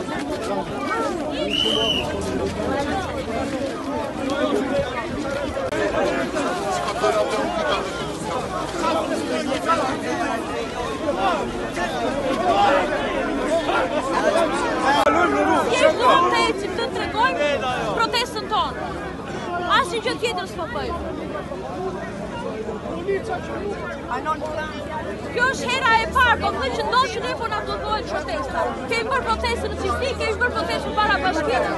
Dhe vështë shumë vërënvejnë, do të gjitha dhe dhe dhe dhe. Nuk dhe kanë të eqim të të Kjo është hera e parkë, po që do po shumë i Në procesën të qistin bërë për në para bashkërinë.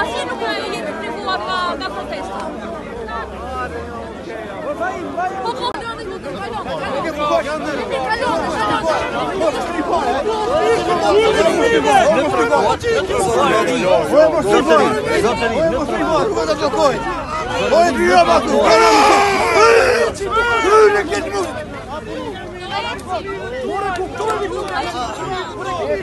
Asim nuk e jemi të tërkuat nga protesta. Këta, këta, këta, Mora kuptoni çfarë është.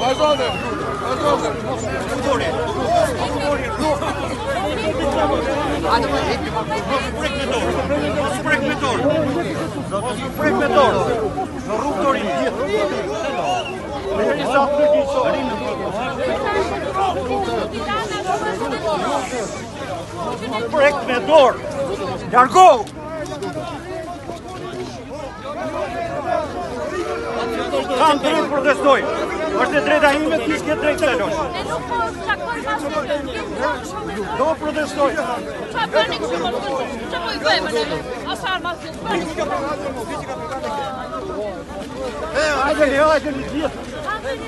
Vazhdojmë. Vazhdojmë. Mos e futuni. Mos e futuni. Mos e futuni. Mos e futuni. Mos e futuni. Mos e Tu ruptorin e jithi Në i sopërgjisë Arhinë e prodostosh Desahq këtë du Ashbin Dyanesh dhe vëzvote Tu rude për jandմre Dargou Tanë protestoj Æshtë ne dreta imet Ishte drejt telos E du ko zakoj ma është Shqep landë landsi Cho janë dexi o fa me Asal ma eshte Shqep landë landë ndy Nazi ka por Один, один, один.